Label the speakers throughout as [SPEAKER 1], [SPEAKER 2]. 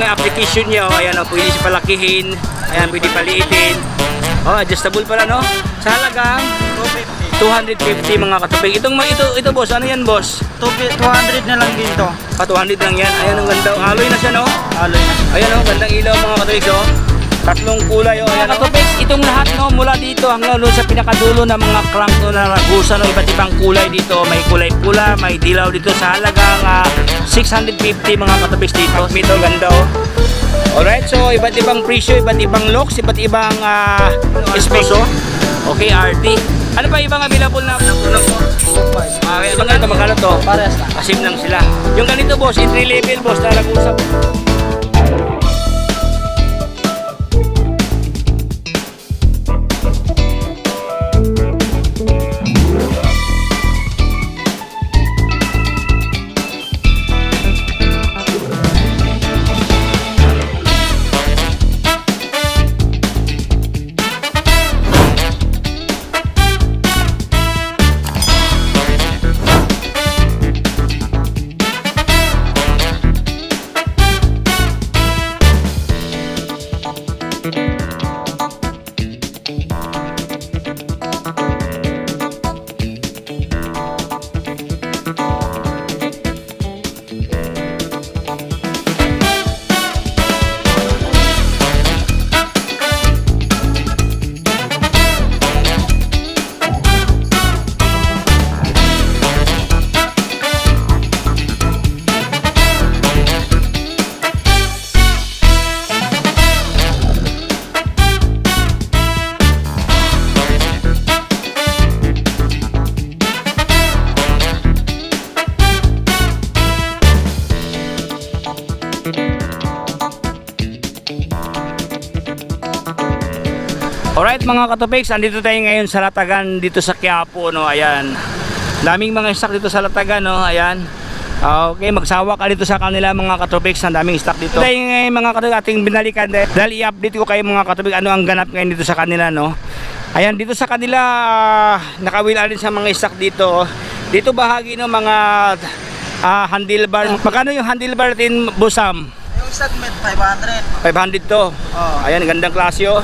[SPEAKER 1] yung application niya, oh, ayan, oh, pwede siya palakihin, ayan, pwede paliitin. Oh, adjustable pala, no? Sa halagang 250 mga katupig. Itong ito, ito boss, ano yan boss?
[SPEAKER 2] 200 na lang din to.
[SPEAKER 1] Pa 200 lang yan. Ayan ang ganda. Alloy na siya, no?
[SPEAKER 2] Aloy na.
[SPEAKER 1] Ayan, oh, gandang ilaw mga katupig, oh. Tatlong kulay, oh. Ayan, katupig, itong lahat, no, mula dito hanggang doon sa pinakadulo ng mga crank, no, na ragusa, no, iba't ibang kulay dito. May kulay pula, may dilaw dito sa halagang ah, 650 mga katupig dito. Ito, ganda, oh. Alright, so iba't ibang presyo, iba't ibang looks, iba't ibang uh, specs, oh. Okay, RT. Ano pa ibang available na tulong mo? Ah, ibang ganito, magkano to?
[SPEAKER 2] Parehas na.
[SPEAKER 1] Asim lang sila. Yung ganito boss, entry level boss, na nag-usap. Mga katopiks, andito tayo ngayon sa Latagan dito sa Quiapo no, ayan. Daming mga stock dito sa Latagan no, ayan. Okay, magsawa ka dito sa kanila mga katopiks, ang daming stock dito. Tayo ngayon mga katopiks ating binalikan dahil i-update ko kayo mga katopiks ano ang ganap ngayon dito sa kanila no. Ayan, dito sa kanila ah, nakawila rin sa mga stock dito. Dito bahagi no mga ah, handlebar. Magkano yung handlebar natin, Busam?
[SPEAKER 2] Yung segment 500.
[SPEAKER 1] 500 to.
[SPEAKER 2] Oh.
[SPEAKER 1] Ayan, gandang klase oh.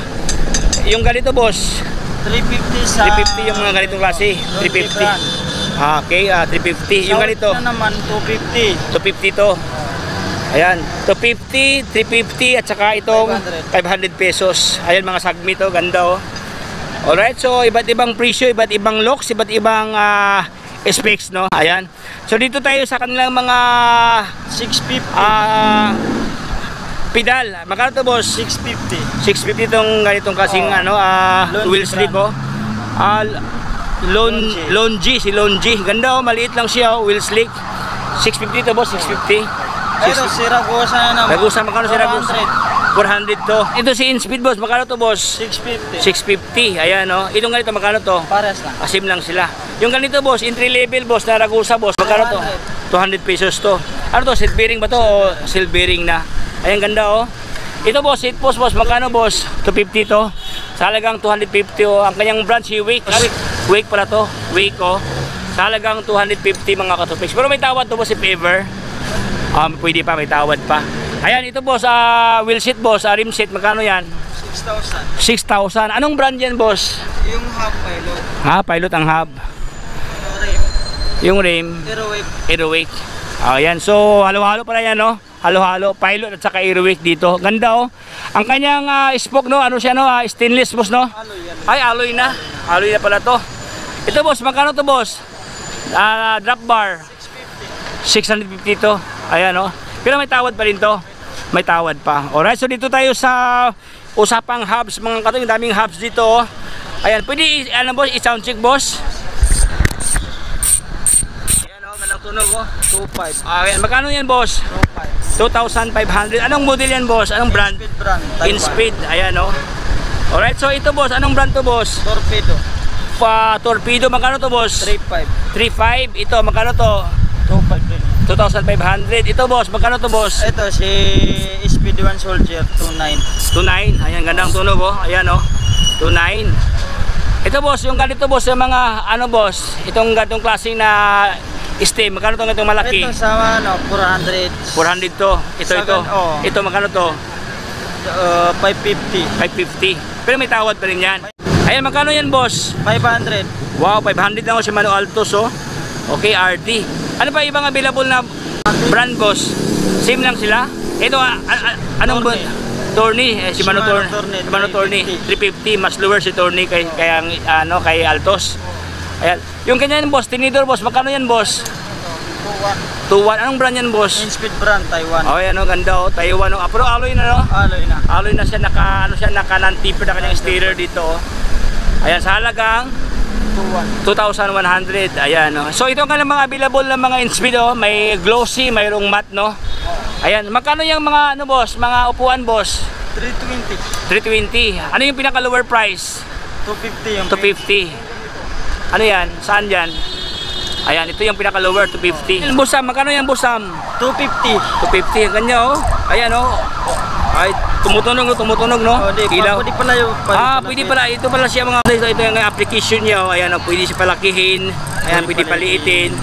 [SPEAKER 1] Yung ganito boss,
[SPEAKER 2] 350 sa
[SPEAKER 1] 350 yung mga ganitong klase. 350. Ah, okay, ah, 350. Yung ganito,
[SPEAKER 2] na naman 250.
[SPEAKER 1] 250 to. Ayan, 250, 350 at saka itong 500 pesos. Ayan mga sagmi to, ganda oh. Alright, so iba't ibang presyo, iba't ibang looks, iba't ibang ah, specs no. Ayan. So dito tayo sa kanilang mga
[SPEAKER 2] 650.
[SPEAKER 1] ah pedal. Magkano to boss?
[SPEAKER 2] 650.
[SPEAKER 1] 650 itong ganitong kasing
[SPEAKER 2] Oh.
[SPEAKER 1] ano, ah
[SPEAKER 2] Longi
[SPEAKER 1] wheel slip oh. Ah, Lon
[SPEAKER 2] Longi.
[SPEAKER 1] Longi, si Longi. Ganda oh, maliit lang siya oh, wheel slick. 650 to boss, 650.
[SPEAKER 2] Pero si Ragosa na.
[SPEAKER 1] Ragusa, magkano si Ragusa? 400 to. Ito si InSpeed boss, magkano to boss?
[SPEAKER 2] 650.
[SPEAKER 1] 650. Ayan oh. Itong ganito magkano to?
[SPEAKER 2] Parehas na.
[SPEAKER 1] Asim lang sila. Yung ganito boss, entry level boss na Ragusa boss, magkano to? 200 pesos to. Ano to, seat bearing ba to o seal bearing na? Ayan ganda oh. Ito boss, seat post boss, magkano boss? 250 to. Sa halagang 250 oh. Ang kanyang brand si Wake. Wake pala to. Wake oh. Sa halagang 250 mga katupiks. Pero may tawad to boss if ever. Um, pwede pa, may tawad pa. Ayan, ito boss, ah, wheel seat boss, ah, rim seat, magkano yan?
[SPEAKER 2] 6,000.
[SPEAKER 1] 6,000. Anong brand yan boss?
[SPEAKER 2] Yung half pilot.
[SPEAKER 1] Ha, pilot ang hub.
[SPEAKER 2] Rim.
[SPEAKER 1] Yung rim,
[SPEAKER 2] Pero wave.
[SPEAKER 1] airwake. Ayan, so halo-halo pala yan, no? Halo-halo, pilot at saka airwake dito. Ganda, oh. Ang kanyang ah, spoke, no? Ano siya, no? Ah, stainless, boss, no?
[SPEAKER 2] Aloy yan.
[SPEAKER 1] Ay, alloy na. Alloy na pala to. Ito, boss, magkano to, boss? Ah, drop bar. 650 to. Ayan, no? Pero may tawad pa rin to. May tawad pa. Alright, so dito tayo sa usapang hubs. Mga katong daming hubs dito, oh. Ayan, pwede, ano, boss, i-sound check, boss? Ayan, oh, gandang tunog, oh.
[SPEAKER 2] 2,500.
[SPEAKER 1] Okay, magkano yan, boss? 2,500. Anong model yan, boss? Anong brand?
[SPEAKER 2] Speed brand. Taiwan.
[SPEAKER 1] InSpeed. Ayan, oh. Alright, so ito, boss. Anong brand to, boss?
[SPEAKER 2] Torpedo.
[SPEAKER 1] Pa torpedo, magkano to, boss?
[SPEAKER 2] 3,500.
[SPEAKER 1] 3.5. Ito, magkano to?
[SPEAKER 2] 2,500 din.
[SPEAKER 1] 2,500. Ito, boss. Magkano to, boss?
[SPEAKER 2] Ito si Speed 1 Soldier 29.
[SPEAKER 1] 2.9. Ayan, gandang tunog, oh. Ayan, oh. 2.9. Ito, boss. Yung ganito, boss, yung mga, ano, boss? Itong ganitong klaseng na Steam, magkano to itong malaki?
[SPEAKER 2] Ito sa ano, 400.
[SPEAKER 1] 400 to. Ito, ito.
[SPEAKER 2] Sagan, oo.
[SPEAKER 1] Ito, magkano to?
[SPEAKER 2] Uh, 550.
[SPEAKER 1] 550. Pero may tawad pa rin yan. Ayan, magkano yan, boss?
[SPEAKER 2] 500.
[SPEAKER 1] Wow, 500 lang ako si Mano Altos, oh. Okay, RD. Ano pa ibang available na brand, boss? Same lang sila? Ito, anong ba? Tourney, eh, si Mano. Tourney, Si Mano Tourney, 350. Mas lower si Tourney kay, kay, ano, kay Altos. Ayan. Yung ganyan, boss, tinidor, boss. Magkano yan, boss? 2-1. Anong brand yan, boss?
[SPEAKER 2] In-speed brand, Taiwan.
[SPEAKER 1] Oh, yan, oh, ganda, oh. Taiwan, oh. Ah, pero alloy na, no?
[SPEAKER 2] Aloy na.
[SPEAKER 1] Alloy na siya, naka, ano siya, naka non-taper na kanyang steerer dito, oh. Ayan, sa halagang
[SPEAKER 2] 2-1.
[SPEAKER 1] 2,100. Ayan, no. So ito nga lang mga available na mga in-speed, oh. May glossy, mayroong matte, no. Ayan, magkano yung mga ano boss, mga upuan boss?
[SPEAKER 2] 320.
[SPEAKER 1] 320. Ano yung pinaka lower price?
[SPEAKER 2] 250 yung
[SPEAKER 1] 250. Ano yan? Saan yan? Ayan, ito yung pinaka lower 250. Yung busam, magkano yung busam?
[SPEAKER 2] 250.
[SPEAKER 1] 250 ang kanya oh. Ayan oh. Ay, tumutunog no, tumutunog no.
[SPEAKER 2] Oh, di,
[SPEAKER 1] Ilaw.
[SPEAKER 2] Pwede pala yung
[SPEAKER 1] Ah, pwede pala. Ito pala siya mga ito, ito yung application niya. Oh. Ayan, oh, pwede siya palakihin. Ayan, pwede
[SPEAKER 2] Pwede
[SPEAKER 1] paliitin.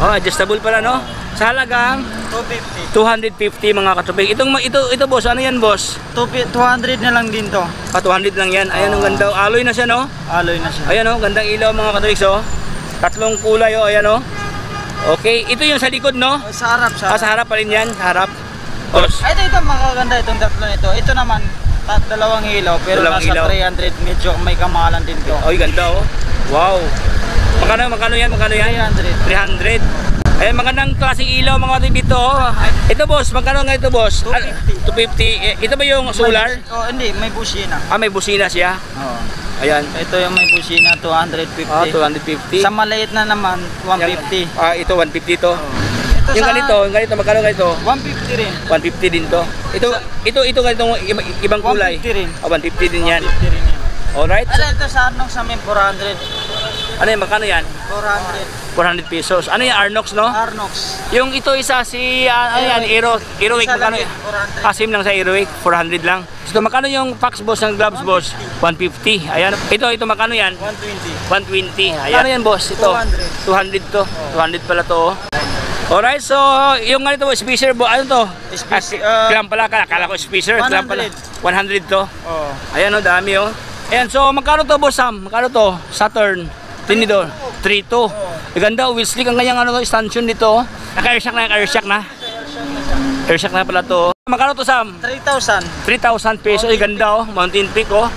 [SPEAKER 1] Oh, adjustable pala, no? Sa halagang
[SPEAKER 2] 250.
[SPEAKER 1] 250 mga katubig. Itong ito ito boss, ano yan boss?
[SPEAKER 2] 200 na lang din to.
[SPEAKER 1] Ah, 200 lang yan. Ayan, ang ganda. Alloy na siya, no?
[SPEAKER 2] Aloy na siya.
[SPEAKER 1] Ayan, oh, gandang ilaw mga katubig, oh. Tatlong kulay, oh. Ayan, oh. Okay, ito yung sa likod, no?
[SPEAKER 2] Oh, Sa harap, sa
[SPEAKER 1] Ah, sa harap pa rin yan, sa harap. Boss.
[SPEAKER 2] Ay, ito, ito, makaganda itong tatlo nito. Ito naman, tat, dalawang ilaw, pero
[SPEAKER 1] Dalawang
[SPEAKER 2] nasa
[SPEAKER 1] ilaw.
[SPEAKER 2] 300, medyo may kamahalan din to.
[SPEAKER 1] Oy, ganda, oh. Wow. Magkano, magkano yan? Magkano yan?
[SPEAKER 2] 300.
[SPEAKER 1] 300. Ayan, magandang klaseng ilaw mga kapatid dito. oh. Ito boss, magkano nga ito boss?
[SPEAKER 2] 250.
[SPEAKER 1] 250. Eh, Ito ba yung solar?
[SPEAKER 2] May, oh, hindi, may busina.
[SPEAKER 1] Ah, may busina siya.
[SPEAKER 2] Oh.
[SPEAKER 1] Ayan.
[SPEAKER 2] Ito yung may busina, 250.
[SPEAKER 1] Ah, 250.
[SPEAKER 2] Sa maliit na naman, 150.
[SPEAKER 1] Ah, ito 150 to.
[SPEAKER 2] Ito
[SPEAKER 1] Yung
[SPEAKER 2] sa
[SPEAKER 1] ganito, yung ganito, magkano ganito?
[SPEAKER 2] 150 rin.
[SPEAKER 1] 150 din to. Ito, ito, ito ganitong iba- ibang kulay.
[SPEAKER 2] 150 rin.
[SPEAKER 1] Ah, 150 din yan.
[SPEAKER 2] 150 rin yan.
[SPEAKER 1] Alright.
[SPEAKER 2] Ano ito sa Arnox sa amin, 400.
[SPEAKER 1] Ano yan, magkano yan?
[SPEAKER 2] 400.
[SPEAKER 1] 400 pesos. Ano yan, Arnox, no?
[SPEAKER 2] Arnox.
[SPEAKER 1] Yung ito isa si, ah, ano yan, Aero, Aerowick, magkano yan?
[SPEAKER 2] 400.
[SPEAKER 1] Kasim lang sa Aerowick, 400 lang. So, magkano yung fax boss ng gloves boss? 150. Ayan. Ito, ito magkano yan?
[SPEAKER 2] 120.
[SPEAKER 1] 120. Ayan. Ano yan boss? Ito. 200 to. 200 pala to. oh. Alright, so yung ganito mo, speaker bo, ano to?
[SPEAKER 2] Speaker,
[SPEAKER 1] Ah,
[SPEAKER 2] uh,
[SPEAKER 1] clamp pala, akala ko speaker, clamp pala. 100 to.
[SPEAKER 2] Oh.
[SPEAKER 1] Ayan oh, dami oh. Ayan, so magkano to boss Sam? Magkano to? Saturn. Tinidor. 3.2. Ang ganda, wheel slick ang kanyang ano stanchion dito. oh. Naka-airshock na, naka-airshock na. Airshock na pala to. Magkano to Sam?
[SPEAKER 2] 3,000.
[SPEAKER 1] 3,000 pesos. Ay, ganda oh. Mountain Peak oh.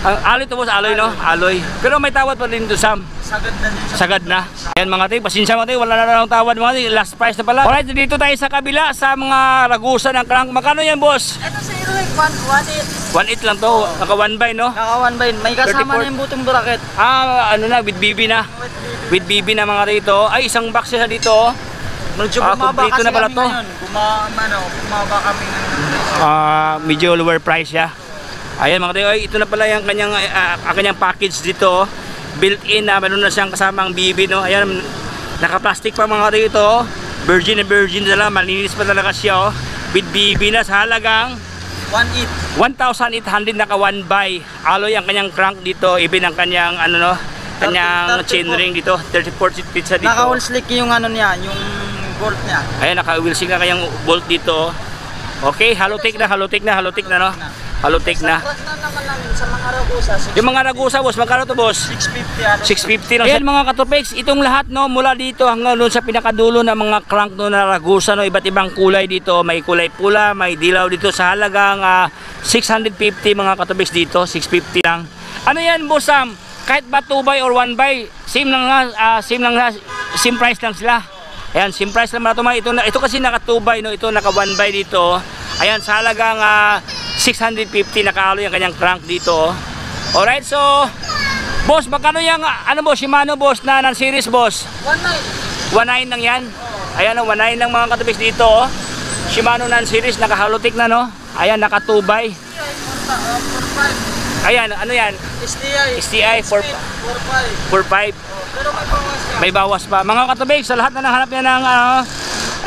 [SPEAKER 1] Ang alloy to boss, alloy no? Alloy. Pero may tawad pa rin to Sam.
[SPEAKER 2] Sagad na
[SPEAKER 1] Sagad na. Ayan mga tayo, pasensya mga tayo, wala na lang tawad mga tayo. Last price na pala. Alright, dito tayo sa kabila sa mga ragusan ng crank. Magkano yan boss?
[SPEAKER 2] Ito sa Heroic, 1
[SPEAKER 1] 1.8 lang to. Naka 1 by no?
[SPEAKER 2] Naka 1 by May
[SPEAKER 1] 34.
[SPEAKER 2] kasama na yung butong bracket.
[SPEAKER 1] Ah, ano na, with BB na. With BB na mga rito. Ay, isang box siya dito. oh.
[SPEAKER 2] Medyo
[SPEAKER 1] Ah,
[SPEAKER 2] bumaba
[SPEAKER 1] kumpleto
[SPEAKER 2] kasi
[SPEAKER 1] na pala
[SPEAKER 2] kami
[SPEAKER 1] to.
[SPEAKER 2] ngayon. Bumaba, ano, bumaba kami ngayon.
[SPEAKER 1] Ah, medyo lower price siya. Ayan mga tayo, ay, ito na pala yung kanyang, ang kanyang package dito. oh. Built-in na, meron na siyang kasamang BB. No? Ayan, naka-plastic pa mga rito. oh. Virgin na virgin na lang, malinis pa talaga siya. Oh. With BB na sa halagang
[SPEAKER 2] 1.8.
[SPEAKER 1] 1,800 naka 1 by. Alloy ang kanyang crank dito, even ang kanyang ano no, kanyang
[SPEAKER 2] 30, 34.
[SPEAKER 1] chainring dito, 34 pizza dito.
[SPEAKER 2] Naka wheel slick yung ano niya, yung bolt niya.
[SPEAKER 1] Ayan, naka-wheel na kanyang bolt dito. Okay, halotik na, halotik na, halotik na no. Halotik na. Yung mga ragusa, boss, magkano to, boss?
[SPEAKER 2] 650 ano.
[SPEAKER 1] 650 lang. Ayan mga katopex, itong lahat no mula dito hanggang doon sa pinakadulo ng mga crank no na ragusa no iba't ibang kulay dito. May kulay pula, may dilaw dito sa halagang ah, 650 mga katopex dito, 650 lang. Ano yan, boss Sam? Kahit ba 2 by or 1 by, same lang ah, same lang same price lang sila. Ayan, same price lang mga to, mga ito, na- ito kasi naka 2 by no, ito naka 1 by dito. Ayan, sa halagang ah, 650 nakaalo yung kanyang crank dito. Alright, so Boss, magkano yung ano boss, Shimano boss na ng series boss?
[SPEAKER 2] 1.9.
[SPEAKER 1] 19 lang yan. Ayan o, 19 lang mga katubis dito oh. Shimano ng series, naka-halotic na no. Ayan, naka-tubay. Ayan, ano yan?
[SPEAKER 2] STI.
[SPEAKER 1] STI, 4
[SPEAKER 2] 4.5.
[SPEAKER 1] 4.5.
[SPEAKER 2] Pero may bawas yan.
[SPEAKER 1] May bawas pa. Mga katubig, sa lahat na nanghanap niya ng ano,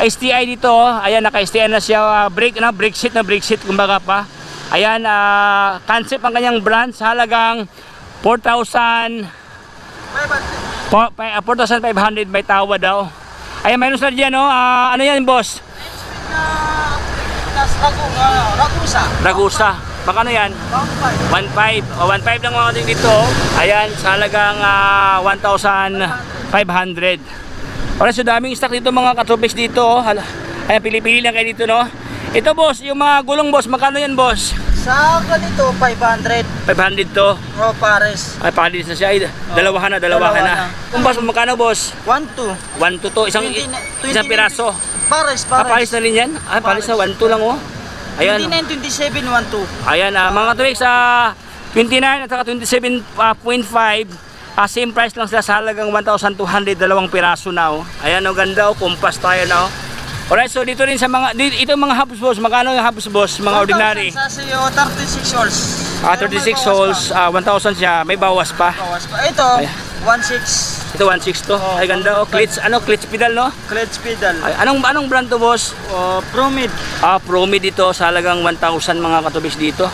[SPEAKER 1] STI dito, oh. ayan, naka-STI na siya, ah, brake, na, brake seat na brake seat, kumbaga pa. Ayan, ah, concept ang kanyang brand sa halagang 4,000
[SPEAKER 2] May bante.
[SPEAKER 1] Po- pa- 4,500 may tawa daw. Ayan, mayroon sila dyan, no? Ah, ano yan, boss?
[SPEAKER 2] Uh, Ragusa.
[SPEAKER 1] Ragusa. Magkano yan?
[SPEAKER 2] 1.5.
[SPEAKER 1] 1.5. O, 1.5 lang mga kating dito. Ayan, sa halagang ah, 1,500. Alright, so daming stock dito mga katropes dito. oh. Ayan, pili-pili lang kayo dito, no? Ito, boss, yung mga gulong, boss, magkano yan, boss?
[SPEAKER 2] Sa ganito, 500.
[SPEAKER 1] 500 to.
[SPEAKER 2] Oh, pares.
[SPEAKER 1] Ay, palis na siya. Ay, dalawahan na, dalawahan
[SPEAKER 2] Dalawa
[SPEAKER 1] na.
[SPEAKER 2] na.
[SPEAKER 1] Kung boss, magkano, boss?
[SPEAKER 2] 1.2.
[SPEAKER 1] 1 to to. Isang,
[SPEAKER 2] 29
[SPEAKER 1] isang piraso.
[SPEAKER 2] Pares,
[SPEAKER 1] Ah, palis
[SPEAKER 2] pares.
[SPEAKER 1] na rin yan? Ah, palis na. 1 to lang, oh. Ayan.
[SPEAKER 2] 29, 27, 1.2.
[SPEAKER 1] Ayan, ah, mga tricks, ah, 29 at saka 27.5, ah, same price lang sila sa halagang 1,200, dalawang piraso na, oh. Ayan, oh, ganda, oh, kumpas tayo na, oh. Alright, so dito rin sa mga, dito, ito mga hubs boss, magkano yung hubs boss, mga ordinary?
[SPEAKER 2] Sa siyo, 36 holes.
[SPEAKER 1] Ah,
[SPEAKER 2] Pero may
[SPEAKER 1] 36
[SPEAKER 2] bawas
[SPEAKER 1] holes, ah, 1,000 siya, may bawas pa.
[SPEAKER 2] Bawas pa. Ito,
[SPEAKER 1] Ay.
[SPEAKER 2] 1.6.
[SPEAKER 1] Ito 1,600 to,
[SPEAKER 2] Oh,
[SPEAKER 1] ay ganda, oh, clutch, ano, clutch pedal, no?
[SPEAKER 2] Clutch pedal.
[SPEAKER 1] Ay, anong, anong brand to boss?
[SPEAKER 2] Oh, Promid.
[SPEAKER 1] Ah, Promi dito, sa halagang 1,000 mga katubis dito.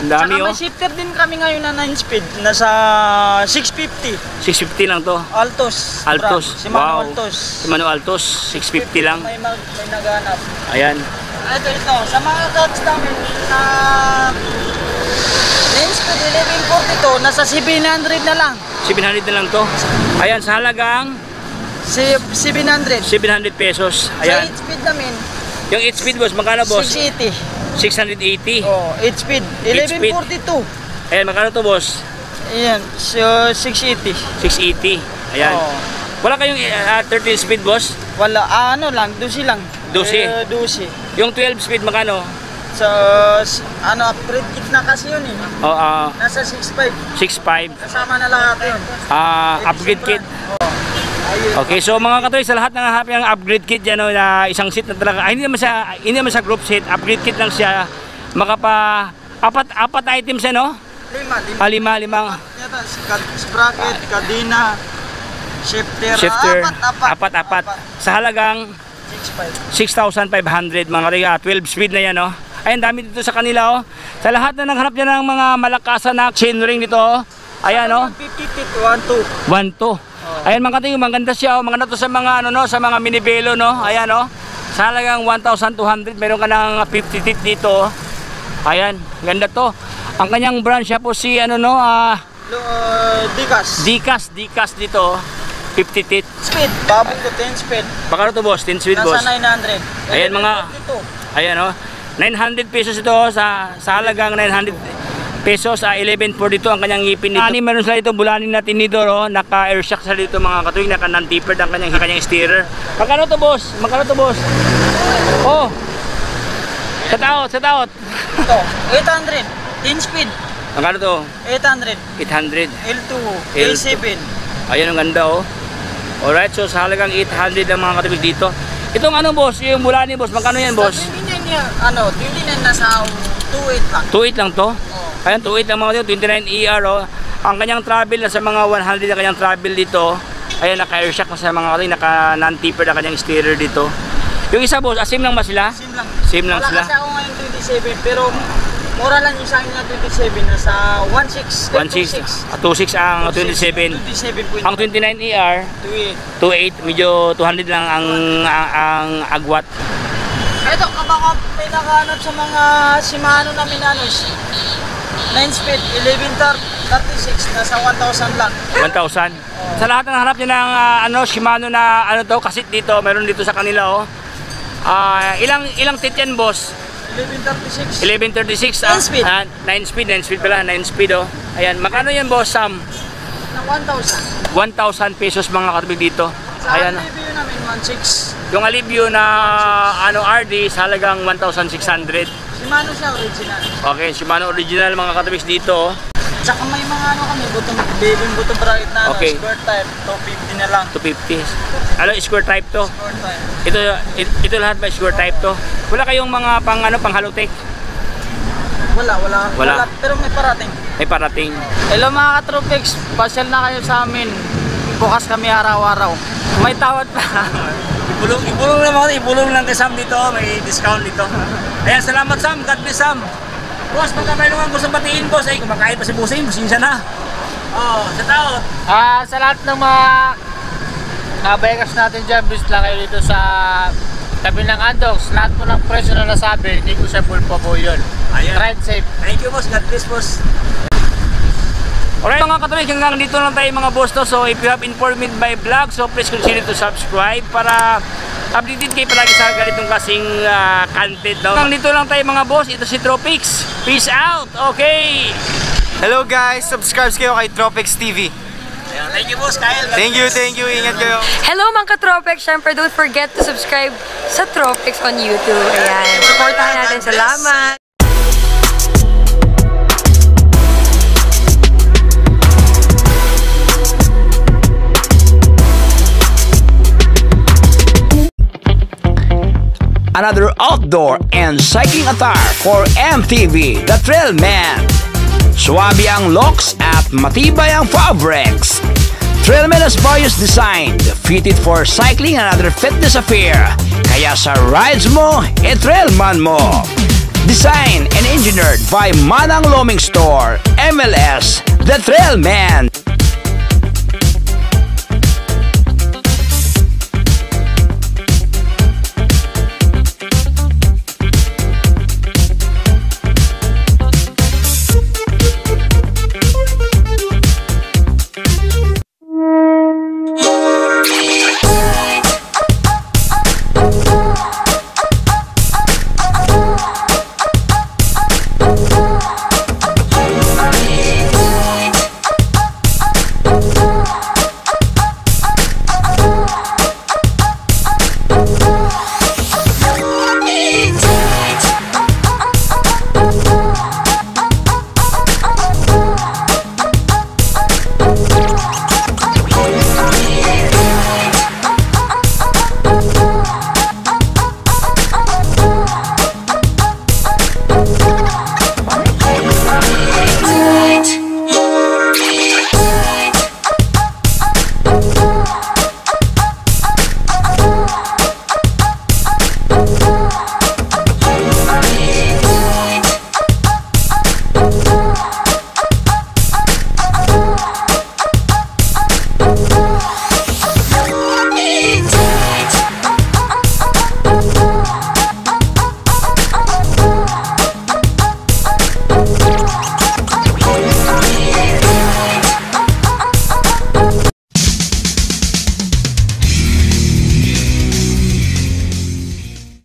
[SPEAKER 1] Ang dami,
[SPEAKER 2] Saka
[SPEAKER 1] oh.
[SPEAKER 2] may shifter din kami ngayon na 9 speed. Nasa 650.
[SPEAKER 1] 650 lang to.
[SPEAKER 2] Altos.
[SPEAKER 1] Altos.
[SPEAKER 2] brand. Si
[SPEAKER 1] Wow.
[SPEAKER 2] Altos.
[SPEAKER 1] Si Manu Altos, 650 lang.
[SPEAKER 2] May, mag, may naghanap.
[SPEAKER 1] Ayan.
[SPEAKER 2] Ito, ito. Sa mga dogs namin na 9 speed 1142, nasa 700 na lang.
[SPEAKER 1] 700 na lang to. Ayan, sa halagang
[SPEAKER 2] Si 700.
[SPEAKER 1] 700 pesos.
[SPEAKER 2] Sa
[SPEAKER 1] Ayan.
[SPEAKER 2] 8 speed namin,
[SPEAKER 1] Yung 8 speed boss, magkano boss?
[SPEAKER 2] 680.
[SPEAKER 1] 680.
[SPEAKER 2] Oh, 8 speed.
[SPEAKER 1] 8 speed.
[SPEAKER 2] 1142.
[SPEAKER 1] Ayan, magkano to boss?
[SPEAKER 2] Ayan, so 680.
[SPEAKER 1] 680. Ayan.
[SPEAKER 2] Oh.
[SPEAKER 1] Wala kayong uh, 13 speed boss?
[SPEAKER 2] Wala, ah, ano lang, 12 lang.
[SPEAKER 1] 12?
[SPEAKER 2] Eh, 12.
[SPEAKER 1] Yung 12 speed magkano?
[SPEAKER 2] So, ano, upgrade kit na kasi yun eh.
[SPEAKER 1] Oh, ah,
[SPEAKER 2] Nasa 6.5.
[SPEAKER 1] 6.5.
[SPEAKER 2] Kasama na lahat yun.
[SPEAKER 1] Ah, upgrade kit.
[SPEAKER 2] Oh.
[SPEAKER 1] Okay, so mga katoy, sa lahat ng happy ang upgrade kit dyan, no, na isang seat na talaga, ay, hindi naman siya, hindi naman siya group seat, upgrade kit lang siya, makapa, apat, apat items yan, no?
[SPEAKER 2] Lima, lima.
[SPEAKER 1] Ah, lima, limang
[SPEAKER 2] Yata, sprocket, kadina, shifter,
[SPEAKER 1] shifter,
[SPEAKER 2] apat, apat.
[SPEAKER 1] apat, apat, sa halagang
[SPEAKER 2] 6.5.
[SPEAKER 1] 6,500, mga katoy, ah, 12 speed na yan, no? Ay, ang dami dito sa kanila, oh. Sa lahat na naghanap dyan ng mga malakasan na chainring dito, oh. Ayan, oh.
[SPEAKER 2] 50 tit, 1, 2.
[SPEAKER 1] 1 to. Ayan mga katingin, maganda siya. Oh. Maganda to sa mga ano no, sa mga minibelo no. Ayan oh. Sa halagang 1,200, meron ka ng 50 tit dito. oh. Ayan, ganda to. Ang kanyang brand siya po si ano no, ah
[SPEAKER 2] Uh, Dikas.
[SPEAKER 1] Dicas, Dicas dito. oh. 50 tit.
[SPEAKER 2] speed, babong ko 10 speed.
[SPEAKER 1] Baka to boss, 10 sweet
[SPEAKER 2] Nasa
[SPEAKER 1] boss.
[SPEAKER 2] 900.
[SPEAKER 1] Ayan, mga-
[SPEAKER 2] 11.42.
[SPEAKER 1] Ayan oh. 900 pesos ito sa sa halagang 900 pesos ah 11 for dito ang kanyang ngipin dito. Ani meron sila ito bulanin na tinidor oh, naka air shock sa dito mga katuwing naka non tapered ang kanyang kanyang steerer. Magkano to boss? Magkano to boss? Oh. Sa taot, sa taot.
[SPEAKER 2] Ito, 800. 10 speed,
[SPEAKER 1] Magkano to?
[SPEAKER 2] 800.
[SPEAKER 1] 800.
[SPEAKER 2] L2,
[SPEAKER 1] L2.
[SPEAKER 2] L7.
[SPEAKER 1] Ayan ang ganda oh. Alright, so sa halagang 800 ang mga katuwing dito. Itong ano boss, yung bulani boss, magkano yan boss?
[SPEAKER 2] Sa 29 niya, ano, 29 nasa 28 lang.
[SPEAKER 1] 28 lang to.
[SPEAKER 2] Oh.
[SPEAKER 1] Ayan, 28 lang mga dito, 29 ER oh. Ang kanyang travel na sa mga 100 na kanyang travel dito. Ayan, naka air shock na sa mga kasi naka non-taper na kanyang steerer dito. Yung isa boss, asim lang ba sila?
[SPEAKER 2] Same lang.
[SPEAKER 1] Same lang
[SPEAKER 2] Wala
[SPEAKER 1] sila.
[SPEAKER 2] kasi ako ngayon 27, pero mura lang yung sa akin na 27 nasa 16.
[SPEAKER 1] 16, ah, 26 ang 27.
[SPEAKER 2] 27.5.
[SPEAKER 1] Ang 29 ER, 28, medyo 200 lang ang ang, ang agwat.
[SPEAKER 2] Ito, kapag pinakaanap sa mga Shimano namin ano, 9 speed, 1136, nasa 1,000 lang.
[SPEAKER 1] 1,000. Sa lahat ng harap niya ng ah, ano, Shimano na ano to, kasit dito, meron dito sa kanila oh. Ah, ilang ilang tit yan boss?
[SPEAKER 2] 1136.
[SPEAKER 1] 1136
[SPEAKER 2] Nine speed.
[SPEAKER 1] Ah, 9 speed, 9 speed pala, 9 speed oh. Ayan, magkano yan boss Sam?
[SPEAKER 2] Na 1,000.
[SPEAKER 1] 1,000 pesos mga katubig dito.
[SPEAKER 2] Sa
[SPEAKER 1] Ayan.
[SPEAKER 2] review namin, 1,600.
[SPEAKER 1] Yung alibyo na ano RD halagang 1,600.
[SPEAKER 2] Shimano siya, original.
[SPEAKER 1] Okay, Shimano original mga katubig dito. oh.
[SPEAKER 2] Tsaka may mga ano kami, butong, baby butong bright na
[SPEAKER 1] Okay.
[SPEAKER 2] ano, square type, 250 na lang.
[SPEAKER 1] 250. Ano, square type to?
[SPEAKER 2] Square type.
[SPEAKER 1] Ito, ito, ito lahat ba square type to? Wala kayong mga pang ano, pang halotech?
[SPEAKER 2] Wala, wala,
[SPEAKER 1] Wala.
[SPEAKER 2] Pero may parating.
[SPEAKER 1] May parating.
[SPEAKER 2] Hello mga katropics, pasyal na kayo sa amin. Bukas kami araw-araw. May tawad pa.
[SPEAKER 1] Ibulong, ibulong lang mga ibulong lang kay Sam dito, may discount dito. Ayan, salamat Sam, God bless Sam. Boss, naman gusto batiin boss, ay kumakain pa si Busing, busing siya na. Oh, sa tao.
[SPEAKER 2] Ah, sa lahat ng mga
[SPEAKER 3] bikers natin dyan, visit lang kayo dito sa tabi ng Andox. Lahat po ng presyo na nasabi, negotiable po po yun.
[SPEAKER 1] Ayan.
[SPEAKER 3] Ride safe.
[SPEAKER 1] Thank you boss, God bless boss.
[SPEAKER 4] Alright mga katuloy, hanggang dito lang tayo mga boss to. So if you have informed by vlog, so please consider to subscribe para updated kayo palagi sa ganitong kasing ah, content. No? Hanggang dito lang tayo mga boss. Ito si Tropix. Peace out. Okay.
[SPEAKER 5] Hello guys, subscribe kayo kay Tropics TV.
[SPEAKER 1] Thank you boss, Kyle. God
[SPEAKER 5] Thank you, thank you. Ingat kayo.
[SPEAKER 6] Hello mga ka-Tropics! Siyempre, don't forget to subscribe sa Tropics on YouTube. Ayan, supportahan natin. Salamat!
[SPEAKER 4] Another outdoor and cycling attire for MTV, The Trail Man. Suwabe ang looks at matibay ang fabrics. Trailman has various design, fitted for cycling and other fitness affair. Kaya sa rides mo, e Trailman mo. Designed and engineered by Manang Loming Store, MLS, The Trailman.